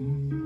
Mm-hmm.